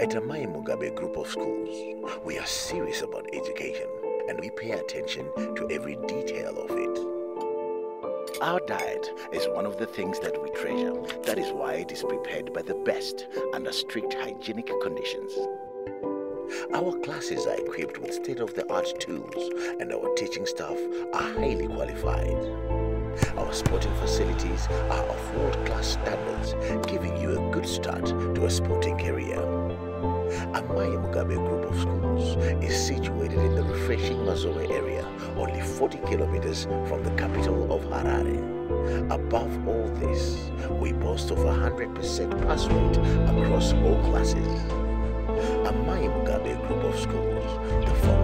At Amai Mugabe Group of Schools, we are serious about education and we pay attention to every detail of it. Our diet is one of the things that we treasure. That is why it is prepared by the best under strict hygienic conditions. Our classes are equipped with state-of-the-art tools and our teaching staff are highly qualified. Our sporting facilities are of world-class standards, giving you a good start to a sporting career. Amai Mugabe Group of Schools is situated in the refreshing Mazowe area, only 40 kilometers from the capital of Harare. Above all this, we boast of a 100% pass rate across all classes. Amai Mugabe Group of Schools, the.